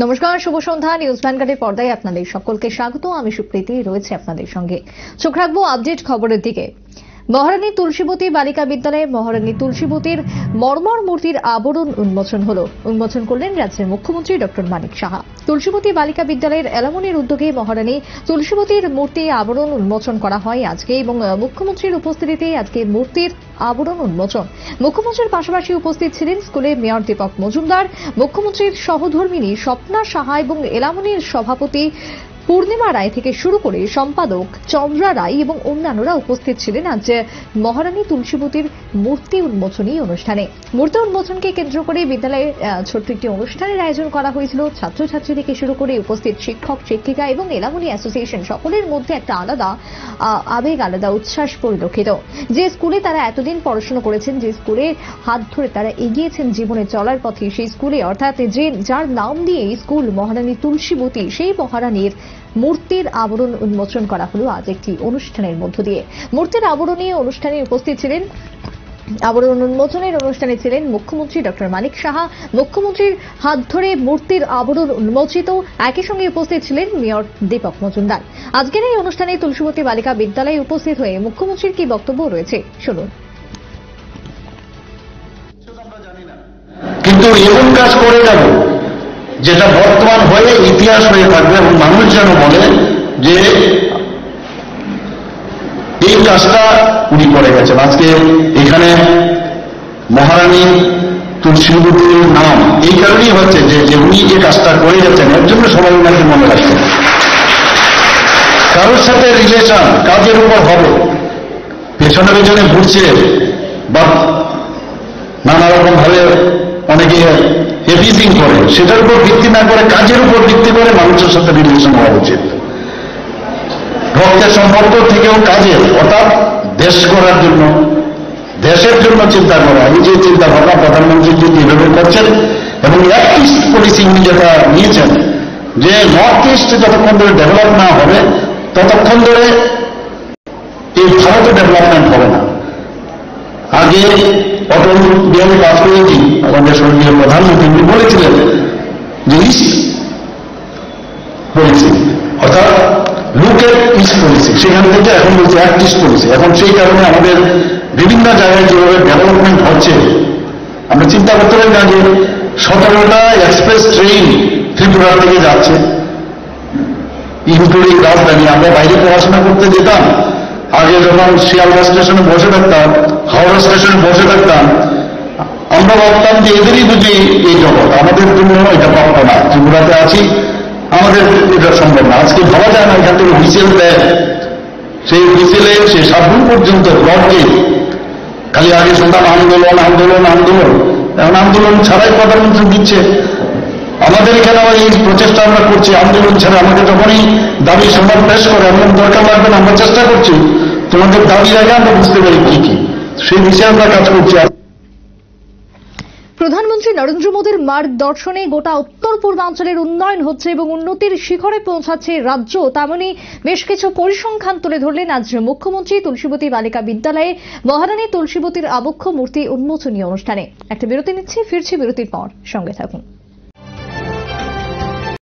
নমস্কার, শুভ সন্ধ্যা। নিউজ ভ্যানগার্ডের পর্দায় আপনাদের সকলকে স্বাগত। আমি সুপ্রীতি, রয়েছে আপনাদের সঙ্গে। চোখ রাখব আপডেট খবরের দিকে। মহারানী তুলসীবতী বালিকা বিদ্যালয়ে মহারানী তুলসীবতীর মর্মর মূর্তির আবরণ উন্মোচন হল। উন্মোচন করলেন রাজ্যের মুখ্যমন্ত্রী ডক্টর মানিক সাহা। তুলসীবতী বালিকা বিদ্যালয়ের এলামনির উদ্যোগে মহারানী তুলসীবতীর মূর্তি আবরণ উন্মোচন করা হয় আজকে এবং মুখ্যমন্ত্রীর উপস্থিতিতে আজকে মূর্তির আবরণ উন্মোচন। মুখ্যমন্ত্রীর পাশাপাশি উপস্থিত ছিলেন স্কুলের মেয়র দীপক মজুমদার, মুখ্যমন্ত্রীর সহধর্মিনী স্বপ্না সাহা এবং এলামনির সভাপতি পূর্ণিমা রায় থেকে শুরু করে সম্পাদক চন্দ্রা রায় এবং অন্যান্যরা উপস্থিত ছিলেন আজ মহারানী তুলসীবতীর মূর্তি উন্মোচনী অনুষ্ঠানে। মূর্তি উন্মোচনকে কেন্দ্র করে বিদ্যালয়ে ছোট্ট একটি অনুষ্ঠানের আয়োজন করা হয়েছিল। ছাত্রছাত্রী থেকে শুরু করে উপস্থিত শিক্ষক, শিক্ষিকা এবং এলামনি অ্যাসোসিয়েশন সকলের মধ্যে একটা আলাদা আবেগ আলাদা, উচ্ছ্বাস পরিলক্ষিত। যে স্কুলে তারা এতদিন পড়াশোনা করেছেন, যে স্কুলে হাত ধরে তারা এগিয়েছেন জীবনে চলার পথে, সেই স্কুলে, অর্থাৎ যে, যার নাম দিয়ে স্কুল মহারানী তুলসীবতী, সেই মহারানীর মূর্তির আবরণ উন্মোচন করা হলো আজ একটি অনুষ্ঠানের মধ্য দিয়ে। মূর্তির আবরণে অনুষ্ঠানে উপস্থিত ছিলেন আবরণ উন্মোচনের অনুষ্ঠানে ছিলেন মুখ্যমন্ত্রী ডক্টর মানিক সাহা। মুখ্যমন্ত্রীর হাত ধরে মূর্তির আবরণ উন্মোচিত। একই সঙ্গে উপস্থিত ছিলেন মেয়র দীপক মজুমদার। আজকের এই অনুষ্ঠানে তুলসীবতী বালিকা বিদ্যালয়ে উপস্থিত হয়ে মুখ্যমন্ত্রীর কি বক্তব্য রয়েছে শুনুন। কিন্তু এমন কাজ করে যাব যেটা বর্তমান হয়ে ইতিহাস হয়ে থাকবে এবং মানুষ যেন বলে যে এই কাজটা উনি করে গেছেন। আজকে এখানে মহারানী তুলসীবতীর নাম, এই কারণেই হচ্ছে যে যে উনি যে কাজটা করে গেছেন, এর জন্য সবাই ওনাকে মনে রাখছেন কারোর সাথে রিলেশন কাজের উপর হবে, পেছনে পেছনে ঘুরছে, বা নানা রকম ভাবে অনেকে এভিজিং করে, সেটার উপর ভিত্তি না করে, কাজের উপর ভিত্তি করে মানুষের সাথে রিলেশন হওয়া উচিত। রক্তের সম্পর্ক থেকেও কাজের অর্থাৎ দেশ করার জন্য, দেশের জন্য চিন্তা করা। এই যে চিন্তা ভাবনা প্রধানমন্ত্রী যদি এভাবে করছেন এবং নর্থ ইস্ট পলিসি উনি যেটা নিয়েছেন, যে নর্থ ইস্ট যতক্ষণ ধরে ডেভেলপ না হবে, ততক্ষণ ধরে এই ভারতে ডেভেলপমেন্ট হবে না। আগে অটল বিহারী বাজপেয়ীজি আমাদের স্বর্গীয় প্রধানমন্ত্রী বলেছিলেন যে ইস্ট পলিসি ইস্ট পলিসি সেখান থেকে এখন বলছে অ্যাক্ট ইস্ট পলিসি এখন সেই কারণে আমাদের বিভিন্ন জায়গায় যেভাবে ডেভেলপমেন্ট হচ্ছে, আমরা চিন্তা করতে পারি না যে সতেরোটা এক্সপ্রেস ট্রেন ত্রিপুরা থেকে যাচ্ছে। ইনক্লুডিং রাজধানী। আমরা বাইরে পড়াশোনা করতে যেতাম, আগে যখন শিয়ালদা স্টেশনে বসে থাকতাম, হাওড়া স্টেশনে বসে থাকতাম, আমরা ভাবতাম যে এদেরই বুঝি এই জগৎ। আমাদের জন্য এটা প্রাপ্য না। ত্রিপুরাতে আছি আমাদের এটা সম্ভব না। আজকে ভাবা যায় না, এখান থেকে হুইসেল দেয়। সেই হুইসেলে সে সাবুন পর্যন্ত ব্লকে খালি আগে শুনতাম, আন্দোলন আন্দোলন আন্দোলন। এখন আন্দোলন ছাড়াই প্রধানমন্ত্রী দিচ্ছে। আমাদের এখানে আবার এই প্রচেষ্টা আমরা করছি, আন্দোলন ছাড়া আমাকে যখনই দাবি সমাজ পেশ করে, এমন দরকার লাগবে না, আমরা চেষ্টা করছি। তোমাদের দাবির আগে আমরা বুঝতে পারি কি কি। সেই বিষয়ে আমরা কাজ করছি। প্রধানমন্ত্রী নরেন্দ্র মোদীর মার্গদর্শনে গোটা উত্তর পূর্বাঞ্চলের উন্নয়ন হচ্ছে এবং উন্নতির শিখরে পৌঁছাচ্ছে রাজ্য। তেমনি বেশ কিছু পরিসংখ্যান তুলে ধরলেন আজ মুখ্যমন্ত্রী তুলসীবতী বালিকা বিদ্যালয়ে। মহারানী তুলসীবতীর আবক্ষ মূর্তি উন্মোচনী অনুষ্ঠানে। একটা বিরতি নিচ্ছে, ফিরছে বিরতির পর। সঙ্গে থাকুন।